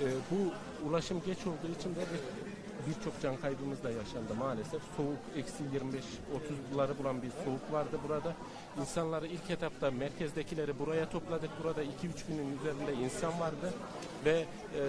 e, bu ulaşım geç olduğu için de bir- birçok can kaybımız da yaşandı maalesef. Soğuk eksi 25-30'ları bulan bir soğuk vardı burada. İnsanları ilk etapta merkezdekileri buraya topladık. Burada 2-3 binin üzerinde insan vardı ve e,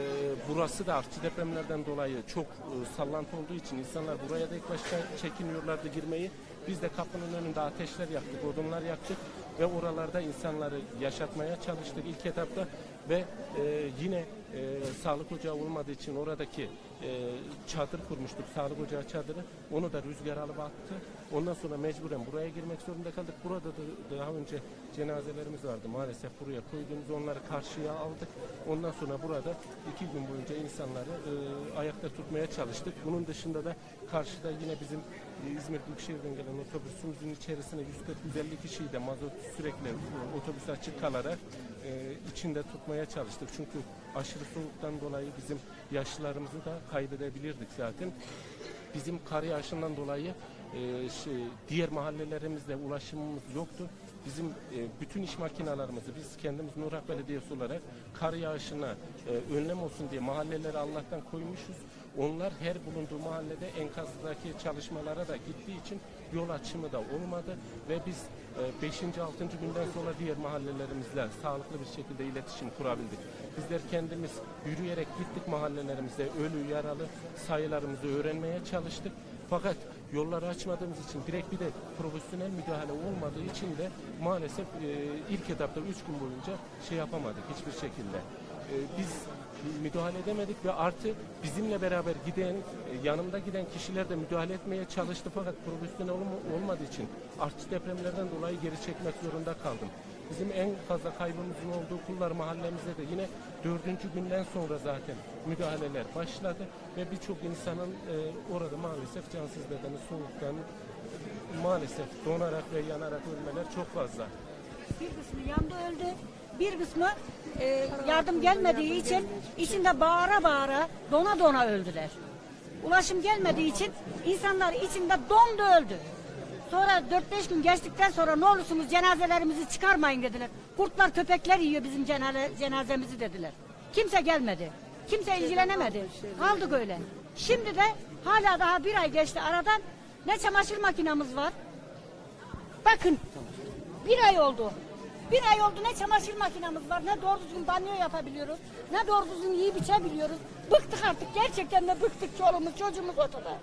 burası da artçı depremlerden dolayı çok e, sallantı olduğu için insanlar buraya da ilk başta çekiniyorlardı girmeyi. Biz de kapının önünde ateşler yaktık, odunlar yaktık ve oralarda insanları yaşatmaya çalıştık ilk etapta ve e, yine e, sağlık ocağı olmadığı için oradaki e, çadır kurmuştuk, sağlık ocağı çadırı. Onu da rüzgar alıp attı. Ondan sonra mecburen buraya girmek zorunda kaldık. Burada da daha önce cenazelerimiz vardı maalesef buraya koyduğumuz onları karşıya aldık. Ondan sonra burada iki gün boyunca insanları e, ayakta tutmaya çalıştık. Bunun dışında da karşıda yine bizim e, İzmir Büyükşehir'den gelen otobüsümüzün içerisine 140-150 kişiyi de mazot sürekli e, otobüs açık kalarak e, içinde tutmaya çalıştık. Çünkü aşırı soğuktan dolayı bizim yaşlılarımızı da kaybedebilirdik zaten. Bizim kar yağışından dolayı e, şey, diğer mahallelerimizde ulaşımımız yoktu. Bizim e, bütün iş makinalarımızı biz kendimiz Nurak Belediyesi olarak kar yağışına e, önlem olsun diye mahalleleri Allah'tan koymuşuz. Onlar her bulunduğu mahallede enkazdaki çalışmalara da gittiği için yol açımı da olmadı ve biz 5. 6. günden sonra diğer mahallelerimizle sağlıklı bir şekilde iletişim kurabildik. Bizler kendimiz yürüyerek gittik mahallelerimize ölü yaralı sayılarımızı öğrenmeye çalıştık. Fakat yolları açmadığımız için direkt bir de profesyonel müdahale olmadığı için de maalesef e, ilk etapta 3 gün boyunca şey yapamadık hiçbir şekilde. E, biz müdahale edemedik ve artı bizimle beraber giden, yanımda giden kişiler de müdahale etmeye çalıştı fakat profesyonel olma- olmadığı için artçı depremlerden dolayı geri çekmek zorunda kaldım. Bizim en fazla kaybımızın olduğu kullar mahallemizde de yine dördüncü günden sonra zaten müdahaleler başladı ve birçok insanın e, orada maalesef cansız bedeni soğuktan maalesef donarak ve yanarak ölmeler çok fazla. Bir kısmı yandı öldü. Bir kısmı e, yardım gelmediği için içinde bağıra bağıra dona dona öldüler. Ulaşım gelmediği için insanlar içinde dondu öldü. Sonra 4-5 gün geçtikten sonra ne olursunuz cenazelerimizi çıkarmayın dediler. Kurtlar köpekler yiyor bizim cenaze, cenazemizi dediler. Kimse gelmedi. Kimse ilgilenemedi. Kaldık öyle. Şimdi de hala daha bir ay geçti aradan ne çamaşır makinamız var Bakın bir ay oldu. Bir ay oldu ne çamaşır makinamız var, ne doğru düzgün banyo yapabiliyoruz, ne doğru düzgün yiyip içebiliyoruz. Bıktık artık, gerçekten de bıktık çoluğumuz, çocuğumuz ortada.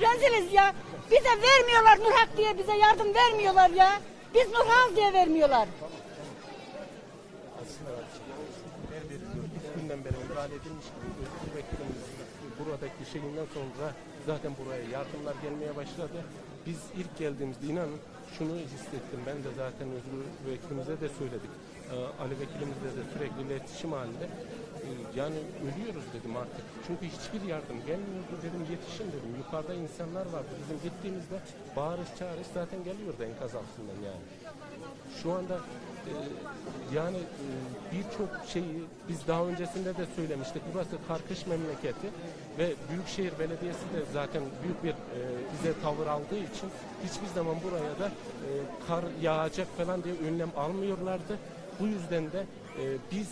Reziliz ya. Bize vermiyorlar Nurhak diye bize yardım vermiyorlar ya. Biz Nurhak diye vermiyorlar. her bir ilk beri müdahale edilmiş gibi buradaki şeyinden sonra zaten buraya yardımlar gelmeye başladı. Biz ilk geldiğimizde inanın şunu hissettim ben de zaten özgür vekilimize de söyledik. Ee, Ali vekilimizle de sürekli iletişim halinde. Ee, Yani ölüyoruz dedim artık. Çünkü hiçbir yardım gelmiyordu dedim yetişin dedim. Yukarıda insanlar vardı. Bizim gittiğimizde bağırış çağırış zaten geliyordu enkaz altından yani. Şu anda yani e, birçok şeyi biz daha öncesinde de söylemiştik. Burası karkış memleketi ve Büyükşehir Belediyesi de zaten büyük bir e, bize tavır aldığı için hiçbir zaman buraya da e, kar yağacak falan diye önlem almıyorlardı. Bu yüzden de biz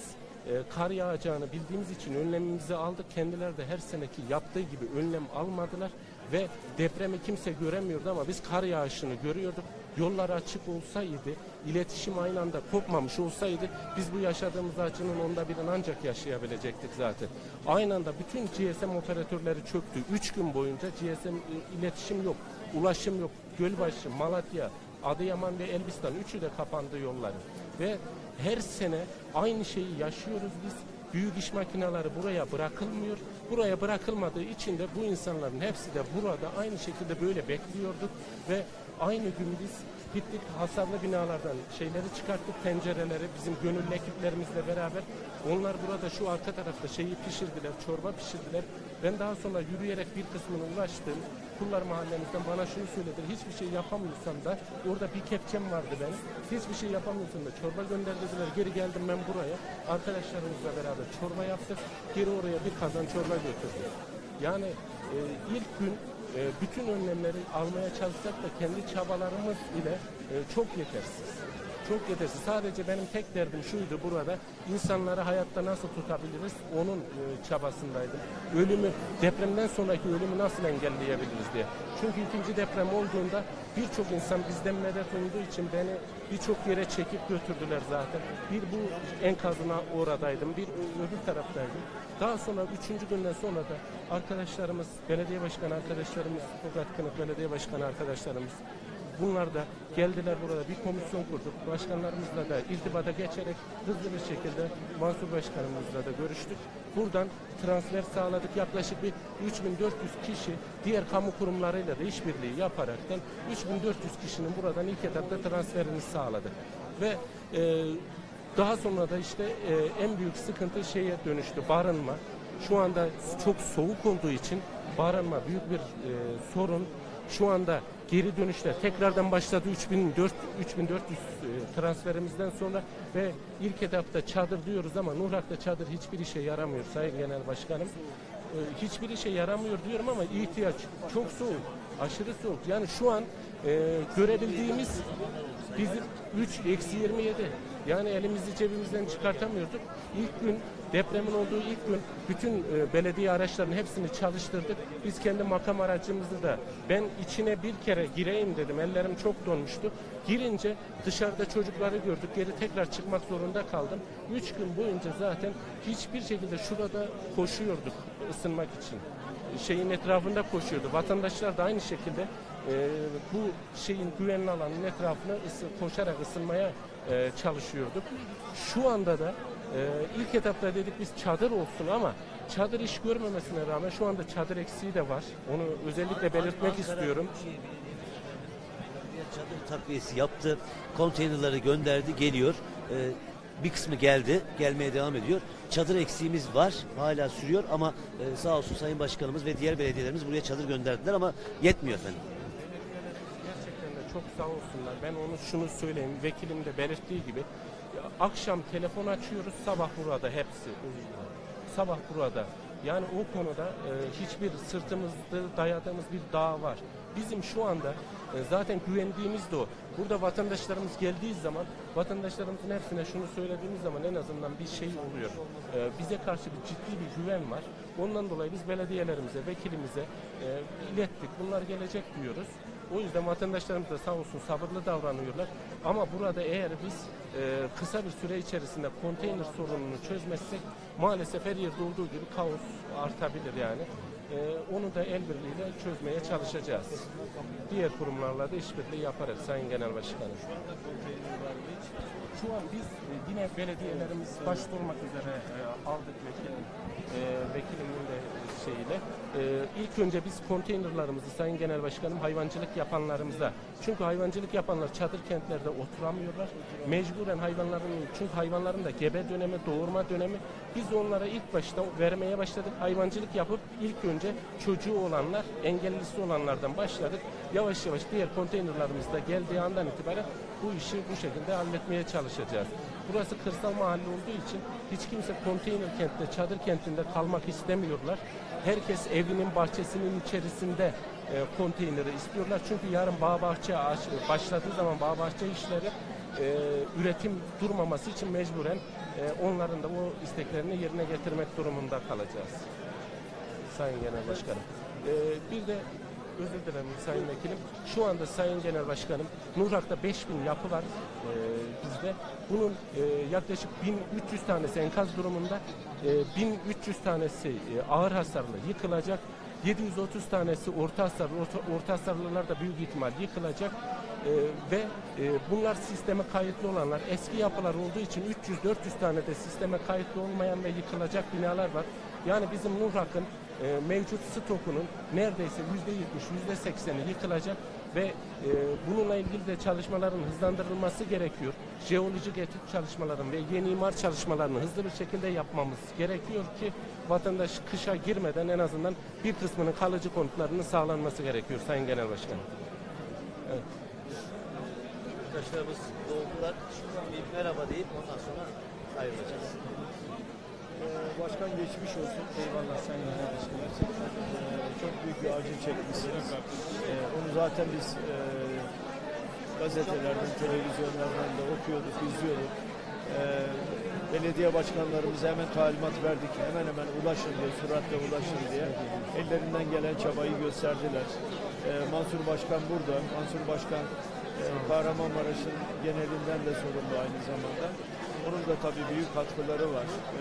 kar yağacağını bildiğimiz için önlemimizi aldık. Kendileri de her seneki yaptığı gibi önlem almadılar ve depremi kimse göremiyordu ama biz kar yağışını görüyorduk. Yollar açık olsaydı, iletişim aynı anda kopmamış olsaydı biz bu yaşadığımız acının onda birini ancak yaşayabilecektik zaten. Aynı anda bütün GSM operatörleri çöktü. Üç gün boyunca GSM e, iletişim yok, ulaşım yok. Gölbaşı, Malatya, Adıyaman ve Elbistan üçü de kapandı yolları. Ve her sene aynı şeyi yaşıyoruz biz. Büyük iş makineleri buraya bırakılmıyor. Buraya bırakılmadığı için de bu insanların hepsi de burada aynı şekilde böyle bekliyorduk ve aynı gün biz gittik hasarlı binalardan şeyleri çıkarttık pencereleri bizim gönüllü ekiplerimizle beraber. Onlar burada şu arka tarafta şeyi pişirdiler çorba pişirdiler. Ben daha sonra yürüyerek bir kısmına ulaştım. Kullar mahallemizden bana şunu söylediler hiçbir şey yapamıyorsam da orada bir kepçem vardı benim. Hiçbir şey yapamıyorsam da çorba gönder dediler geri geldim ben buraya. Arkadaşlarımızla beraber çorba yaptık. Geri oraya bir kazan çorba götürdüm. Yani e, ilk gün e, bütün önlemleri almaya çalışsak da kendi çabalarımız ile e, çok yetersiz. Çok yetersiz. Sadece benim tek derdim şuydu burada. insanları hayatta nasıl tutabiliriz? Onun e, çabasındaydım. Ölümü, depremden sonraki ölümü nasıl engelleyebiliriz diye. Çünkü ikinci deprem olduğunda birçok insan bizden medet umduğu için beni birçok yere çekip götürdüler zaten. Bir bu enkazına oradaydım, bir öbür taraftaydım. Daha sonra üçüncü günden sonra da arkadaşlarımız, belediye başkanı arkadaşlarımız, Tokat Kınık belediye başkanı arkadaşlarımız Bunlar da geldiler burada bir komisyon kurduk. Başkanlarımızla da irtibata geçerek hızlı bir şekilde Mansur Başkanımızla da görüştük. Buradan transfer sağladık. Yaklaşık bir 3400 kişi diğer kamu kurumlarıyla da işbirliği yaparaktan 3400 kişinin buradan ilk etapta transferini sağladık. Ve e, daha sonra da işte e, en büyük sıkıntı şeye dönüştü barınma. Şu anda çok soğuk olduğu için barınma büyük bir e, sorun. Şu anda geri dönüşler tekrardan başladı 3400 3400 e, transferimizden sonra ve ilk etapta çadır diyoruz ama Nuhrak'ta çadır hiçbir işe yaramıyor Sayın Genel Başkanım. E, hiçbir işe yaramıyor diyorum ama ihtiyaç çok soğuk, aşırı soğuk. Yani şu an e, görebildiğimiz bizim 3 eksi 27 yani elimizi cebimizden çıkartamıyorduk. İlk gün depremin olduğu ilk gün bütün e, belediye araçlarının hepsini çalıştırdık. Biz kendi makam aracımızı da ben içine bir kere gireyim dedim. Ellerim çok donmuştu. Girince dışarıda çocukları gördük. Geri tekrar çıkmak zorunda kaldım. Üç gün boyunca zaten hiçbir şekilde şurada koşuyorduk ısınmak için şeyin etrafında koşuyordu. Vatandaşlar da aynı şekilde e, bu şeyin güvenli alanın etrafına ısı, koşarak ısınmaya e, çalışıyorduk. Şu anda da e, ilk etapta dedik biz çadır olsun ama çadır iş görmemesine rağmen şu anda çadır eksiği de var. Onu özellikle belirtmek istiyorum. Bir çadır takviyesi yaptı. Konteynerları gönderdi, geliyor. Ee, bir kısmı geldi, gelmeye devam ediyor. Çadır eksiğimiz var, hala sürüyor ama e, sağ olsun Sayın Başkanımız ve diğer belediyelerimiz buraya çadır gönderdiler ama yetmiyor efendim. Çok sağ olsunlar. Ben onu şunu söyleyeyim. Vekilim de belirttiği gibi akşam telefon açıyoruz. Sabah burada hepsi. Sabah burada. Yani o konuda e, hiçbir sırtımızda dayadığımız bir dağ var. Bizim şu anda e, zaten güvendiğimiz de o. Burada vatandaşlarımız geldiği zaman vatandaşlarımızın hepsine şunu söylediğimiz zaman en azından bir şey oluyor. E, bize karşı bir ciddi bir güven var. Ondan dolayı biz belediyelerimize, vekilimize e, ilettik. Bunlar gelecek diyoruz. O yüzden vatandaşlarımız da sağ olsun sabırlı davranıyorlar. Ama burada eğer biz e, kısa bir süre içerisinde konteyner sorununu çözmezsek maalesef her yerde olduğu gibi kaos artabilir yani. E, onu da el birliğiyle çözmeye çalışacağız. Diğer kurumlarla da işbirliği yaparız Sayın Genel Başkanım. Şu an biz e, yine belediyelerimiz başta olmak üzere e, aldık vekilim, e, vekilimin de şeyiyle. E, ilk önce biz konteynerlarımızı Sayın Genel Başkanım hayvancılık yapanlarımıza çünkü hayvancılık yapanlar çadır kentlerde oturamıyorlar. Mecburen hayvanların çünkü hayvanların da gebe dönemi, doğurma dönemi biz onlara ilk başta vermeye başladık. Hayvancılık yapıp ilk önce çocuğu olanlar, engellisi olanlardan başladık. Yavaş yavaş diğer konteynerlarımız da geldiği andan itibaren bu işi bu şekilde halletmeye çalışacağız. Burası kırsal mahalle olduğu için hiç kimse konteyner kentte, çadır kentinde kalmak istemiyorlar. Herkes evinin bahçesinin içerisinde e, konteyneri istiyorlar. Çünkü yarın bağ bahçe başladığı zaman bağ bahçe işleri e, üretim durmaması için mecburen e, onların da o isteklerini yerine getirmek durumunda kalacağız. Sayın Genel Başkanım. Ee, bir de özür dilerim Sayın Vekilim. Şu anda Sayın Genel Başkanım Nurak'ta 5000 yapı var e, bizde. Bunun e, yaklaşık 1300 tanesi enkaz durumunda. E, 1300 tanesi e, ağır hasarlı yıkılacak. 730 tanesi orta hasarlı, orta, orta hasarlılar da büyük ihtimal yıkılacak. E, ve e, bunlar sisteme kayıtlı olanlar eski yapılar olduğu için 300-400 tane de sisteme kayıtlı olmayan ve yıkılacak binalar var. Yani bizim Nurak'ın e, mevcut stokunun neredeyse yüzde yetmiş, yüzde sekseni yıkılacak ve e, bununla ilgili de çalışmaların hızlandırılması gerekiyor. Jeolojik etüt çalışmaların ve yeni imar çalışmalarını hızlı bir şekilde yapmamız gerekiyor ki vatandaş kışa girmeden en azından bir kısmının kalıcı konutlarının sağlanması gerekiyor Sayın Genel Başkanım. Arkadaşlarımız doldular. Bir merhaba deyip ondan sonra ayrılacağız. Başkan geçmiş olsun. Eyvallah Genel Başkan. Ee, çok büyük bir acil çekmişsiniz. Ee, onu zaten biz e, gazetelerden, televizyonlardan da okuyorduk, izliyorduk. Ee, belediye başkanlarımıza hemen talimat verdik. Hemen hemen ulaşın diye, süratle ulaşın diye. Ellerinden gelen çabayı gösterdiler. Ee, Mansur Başkan burada. Mansur Başkan e, Kahramanmaraş'ın genelinden de sorumlu aynı zamanda. Onun da tabii büyük katkıları var. Ee,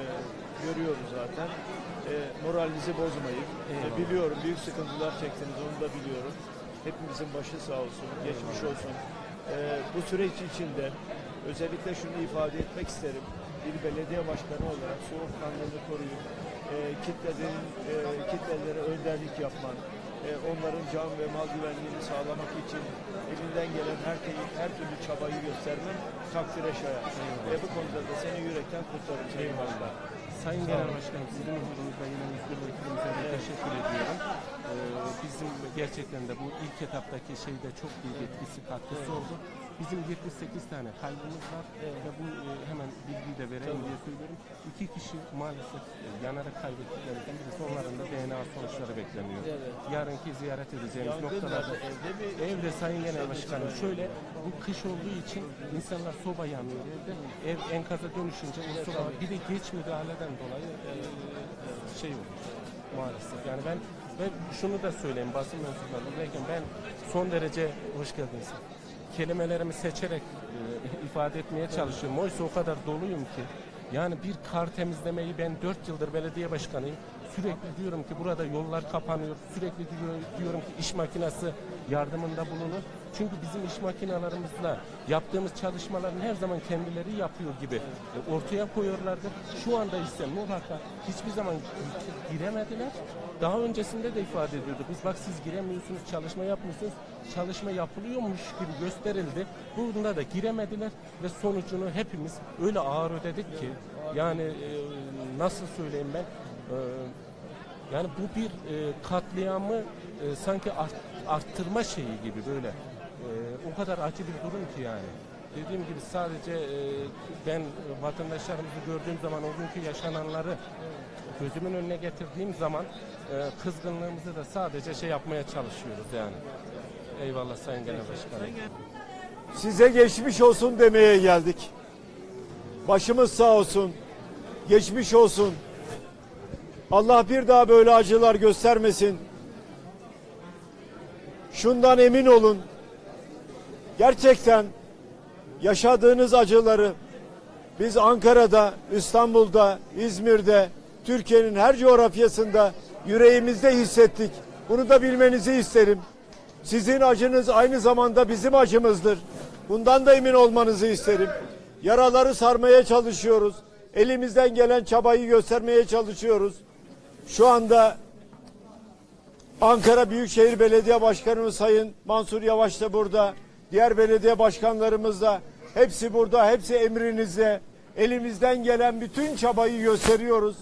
görüyoruz zaten. Ee, moralinizi bozmayın. Ee, biliyorum büyük sıkıntılar çektiniz onu da biliyorum. Hepimizin başı sağ olsun, geçmiş olsun. Ee, bu süreç içinde özellikle şunu ifade etmek isterim. Bir belediye başkanı olarak soğukkanlılığı koruyup e, kitlelerin, e, kitlelere önderlik yapman, e, onların can ve mal güvenliğini sağlamak için elinden gelen her, her türlü çabayı göstermen takdire şayan. Ve bu konuda da seni yürekten kutlarım Sayın Başkan. Sayın Genel Başkanım sizin huzurunuzda yine müdür vekilimize de teşekkür ediyorum. Ee, bizim gerçekten de bu ilk etaptaki şeyde çok büyük etkisi katkısı oldu. Bizim 78 tane kaybımız var ve bu e, hemen bilgiyi de vereyim diye söylüyorum. İki kişi maalesef e, yanarak kaybettiklerimizden birisi onların da DNA sonuçları bekleniyor. Yarınki ziyaret edeceğimiz noktalarda? Evde Sayın Genel Başkanım şöyle bu kış olduğu için insanlar soba yanıyor evde. Ev enkaza dönüşünce o soba bir de geç müdahaleden dolayı e, şey olur maalesef. Yani ben ben şunu da söyleyeyim basın mensuplarındayken ben son derece hoş geldiniz. Kelimelerimi seçerek e, ifade etmeye çalışıyorum. Oysa o kadar doluyum ki. Yani bir kar temizlemeyi ben 4 yıldır belediye başkanıyım. Sürekli diyorum ki burada yollar kapanıyor. Sürekli diyor, diyorum ki iş makinesi yardımında bulunur. Çünkü bizim iş makinalarımızla yaptığımız çalışmaların her zaman kendileri yapıyor gibi e, ortaya koyuyorlardı. Şu anda ise muhakkak hiçbir zaman gi- giremediler. Daha öncesinde de ifade ediyordu. Biz bak siz giremiyorsunuz, çalışma yapmıyorsunuz. Çalışma yapılıyormuş gibi gösterildi. Bunda da giremediler ve sonucunu hepimiz öyle ağır ödedik ki yani e, nasıl söyleyeyim ben yani bu bir e, katliamı e, sanki art- arttırma şeyi gibi böyle. E, o kadar acı bir durum ki yani. Dediğim gibi sadece ben vatandaşlarımızı gördüğüm zaman o günkü yaşananları gözümün önüne getirdiğim zaman kızgınlığımızı da sadece şey yapmaya çalışıyoruz yani. Eyvallah Sayın Genel Başkanım. Size geçmiş olsun demeye geldik. Başımız sağ olsun. Geçmiş olsun. Allah bir daha böyle acılar göstermesin. Şundan emin olun. Gerçekten yaşadığınız acıları biz Ankara'da, İstanbul'da, İzmir'de, Türkiye'nin her coğrafyasında yüreğimizde hissettik. Bunu da bilmenizi isterim. Sizin acınız aynı zamanda bizim acımızdır. Bundan da emin olmanızı isterim. Yaraları sarmaya çalışıyoruz. Elimizden gelen çabayı göstermeye çalışıyoruz. Şu anda Ankara Büyükşehir Belediye Başkanımız Sayın Mansur Yavaş da burada. Diğer belediye başkanlarımız da hepsi burada, hepsi emrinizde. Elimizden gelen bütün çabayı gösteriyoruz.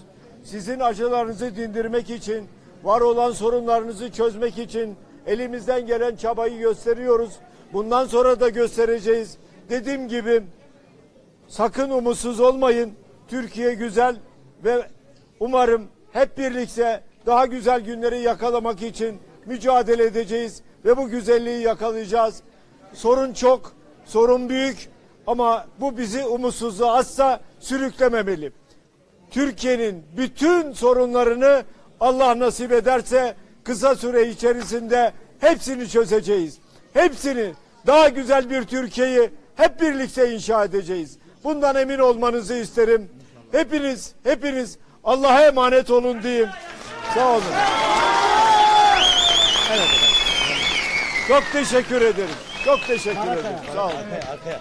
Sizin acılarınızı dindirmek için, var olan sorunlarınızı çözmek için elimizden gelen çabayı gösteriyoruz. Bundan sonra da göstereceğiz. Dediğim gibi sakın umutsuz olmayın. Türkiye güzel ve umarım hep birlikte daha güzel günleri yakalamak için mücadele edeceğiz ve bu güzelliği yakalayacağız. Sorun çok, sorun büyük ama bu bizi umutsuzluğa asla sürüklememeli. Türkiye'nin bütün sorunlarını Allah nasip ederse kısa süre içerisinde hepsini çözeceğiz. Hepsini daha güzel bir Türkiye'yi hep birlikte inşa edeceğiz. Bundan emin olmanızı isterim. Hepiniz, hepiniz Allah'a emanet olun diyeyim. Sağ olun. Evet efendim. Çok teşekkür ederim. Çok teşekkür ederim. Sağ olun. Arkaya, arkaya.